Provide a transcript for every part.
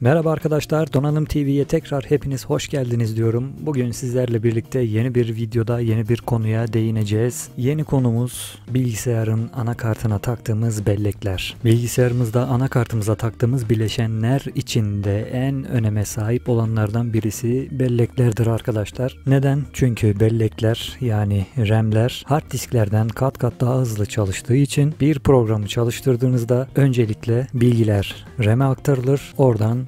Merhaba arkadaşlar, Donanım TV'ye tekrar hepiniz hoş geldiniz diyorum. Bugün sizlerle birlikte yeni bir videoda yeni bir konuya değineceğiz. Yeni konumuz bilgisayarın anakartına taktığımız bellekler. Bilgisayarımızda anakartımıza taktığımız bileşenler içinde en öneme sahip olanlardan birisi belleklerdir arkadaşlar. Neden? Çünkü bellekler yani RAM'ler hard disklerden kat kat daha hızlı çalıştığı için bir programı çalıştırdığınızda öncelikle bilgiler RAM'e aktarılır. Oradan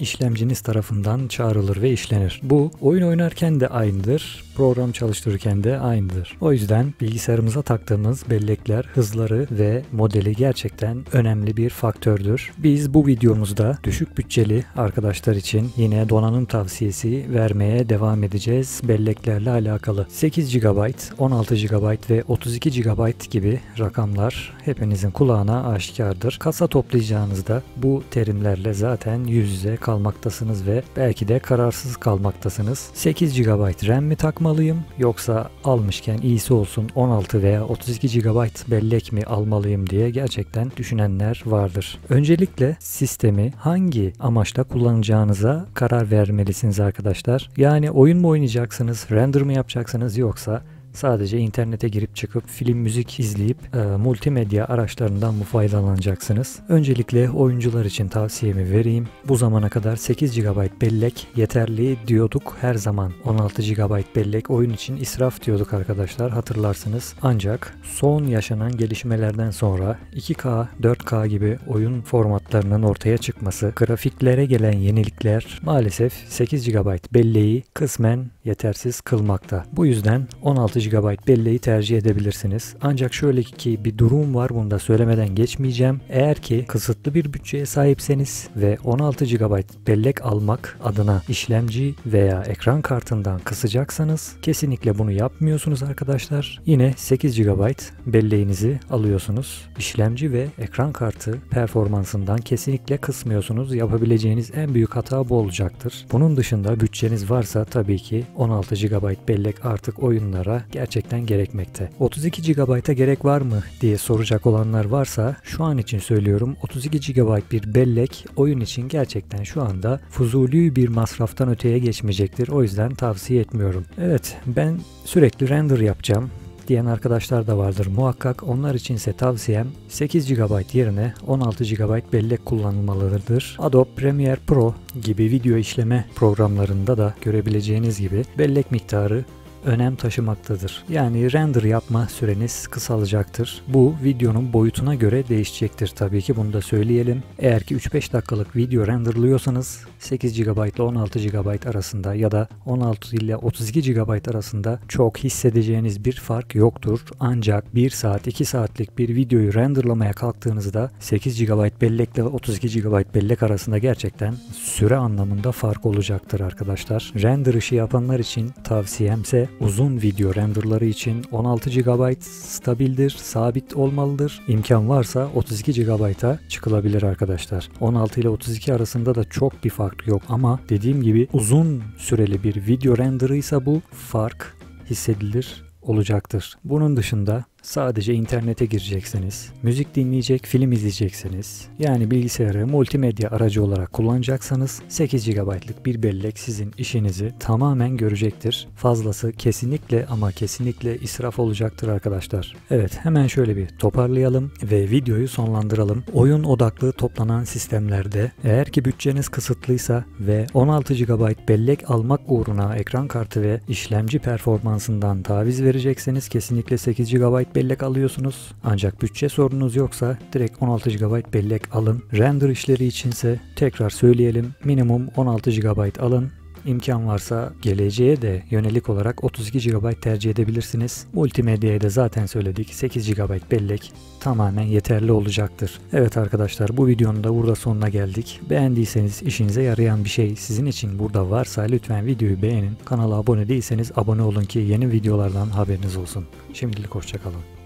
işlemciniz tarafından çağrılır ve işlenir. Bu oyun oynarken de aynıdır, program çalıştırırken de aynıdır. O yüzden bilgisayarımıza taktığımız bellekler hızları ve modeli gerçekten önemli bir faktördür. Biz bu videomuzda düşük bütçeli arkadaşlar için yine donanım tavsiyesi vermeye devam edeceğiz belleklerle alakalı. 8 GB, 16 GB ve 32 GB gibi rakamlar hepinizin kulağına aşikardır. Kasa toplayacağınızda bu terimlerle zaten yüz yüze kalmaktasınız ve belki de kararsız kalmaktasınız. 8 GB RAM mi takmalıyım yoksa almışken iyisi olsun 16 veya 32 GB bellek mi almalıyım diye gerçekten düşünenler vardır. Öncelikle sistemi hangi amaçla kullanacağınıza karar vermelisiniz arkadaşlar. Yani oyun mu oynayacaksınız, render mi yapacaksınız yoksa Sadece internete girip çıkıp film, müzik izleyip e, multimedya araçlarından mı faydalanacaksınız? Öncelikle oyuncular için tavsiyemi vereyim. Bu zamana kadar 8 GB bellek yeterli diyorduk her zaman. 16 GB bellek oyun için israf diyorduk arkadaşlar hatırlarsınız. Ancak son yaşanan gelişmelerden sonra 2K, 4K gibi oyun formatlarının ortaya çıkması, grafiklere gelen yenilikler maalesef 8 GB belleği kısmen yetersiz kılmakta. Bu yüzden 16 GB belleği tercih edebilirsiniz. Ancak şöyle ki bir durum var bunu da söylemeden geçmeyeceğim. Eğer ki kısıtlı bir bütçeye sahipseniz ve 16 GB bellek almak adına işlemci veya ekran kartından kısacaksanız kesinlikle bunu yapmıyorsunuz arkadaşlar. Yine 8 GB belleğinizi alıyorsunuz. İşlemci ve ekran kartı performansından kesinlikle kısmıyorsunuz. Yapabileceğiniz en büyük hata bu olacaktır. Bunun dışında bütçeniz varsa tabii ki 16 GB bellek artık oyunlara gerçekten gerekmekte. 32 GB'a gerek var mı diye soracak olanlar varsa şu an için söylüyorum 32 GB bir bellek oyun için gerçekten şu anda fuzuli bir masraftan öteye geçmeyecektir. O yüzden tavsiye etmiyorum. Evet ben sürekli render yapacağım diyen arkadaşlar da vardır muhakkak. Onlar içinse tavsiyem 8 GB yerine 16 GB bellek kullanılmalıdır. Adobe Premiere Pro gibi video işleme programlarında da görebileceğiniz gibi bellek miktarı önem taşımaktadır. Yani render yapma süreniz kısalacaktır. Bu videonun boyutuna göre değişecektir tabii ki bunu da söyleyelim. Eğer ki 3-5 dakikalık video renderlıyorsanız 8 GB ile 16 GB arasında ya da 16 ile 32 GB arasında çok hissedeceğiniz bir fark yoktur. Ancak 1 saat 2 saatlik bir videoyu renderlamaya kalktığınızda 8 GB bellekle 32 GB bellek arasında gerçekten süre anlamında fark olacaktır arkadaşlar. Render işi yapanlar için tavsiyemse uzun video renderları için 16 GB stabildir, sabit olmalıdır. İmkan varsa 32 GB'a çıkılabilir arkadaşlar. 16 ile 32 arasında da çok bir fark yok ama dediğim gibi uzun süreli bir video renderı ise bu fark hissedilir olacaktır. Bunun dışında sadece internete gireceksiniz, müzik dinleyecek, film izleyeceksiniz, yani bilgisayarı multimedya aracı olarak kullanacaksanız 8 GB'lık bir bellek sizin işinizi tamamen görecektir. Fazlası kesinlikle ama kesinlikle israf olacaktır arkadaşlar. Evet hemen şöyle bir toparlayalım ve videoyu sonlandıralım. Oyun odaklı toplanan sistemlerde eğer ki bütçeniz kısıtlıysa ve 16 GB bellek almak uğruna ekran kartı ve işlemci performansından taviz verecekseniz kesinlikle 8 GB bellek alıyorsunuz. Ancak bütçe sorunuz yoksa direkt 16 GB bellek alın. Render işleri içinse tekrar söyleyelim minimum 16 GB alın. İmkan varsa geleceğe de yönelik olarak 32 GB tercih edebilirsiniz. Multimedyaya da zaten söyledik 8 GB bellek tamamen yeterli olacaktır. Evet arkadaşlar bu videonun da burada sonuna geldik. Beğendiyseniz işinize yarayan bir şey sizin için burada varsa lütfen videoyu beğenin. Kanala abone değilseniz abone olun ki yeni videolardan haberiniz olsun. Şimdilik hoşçakalın.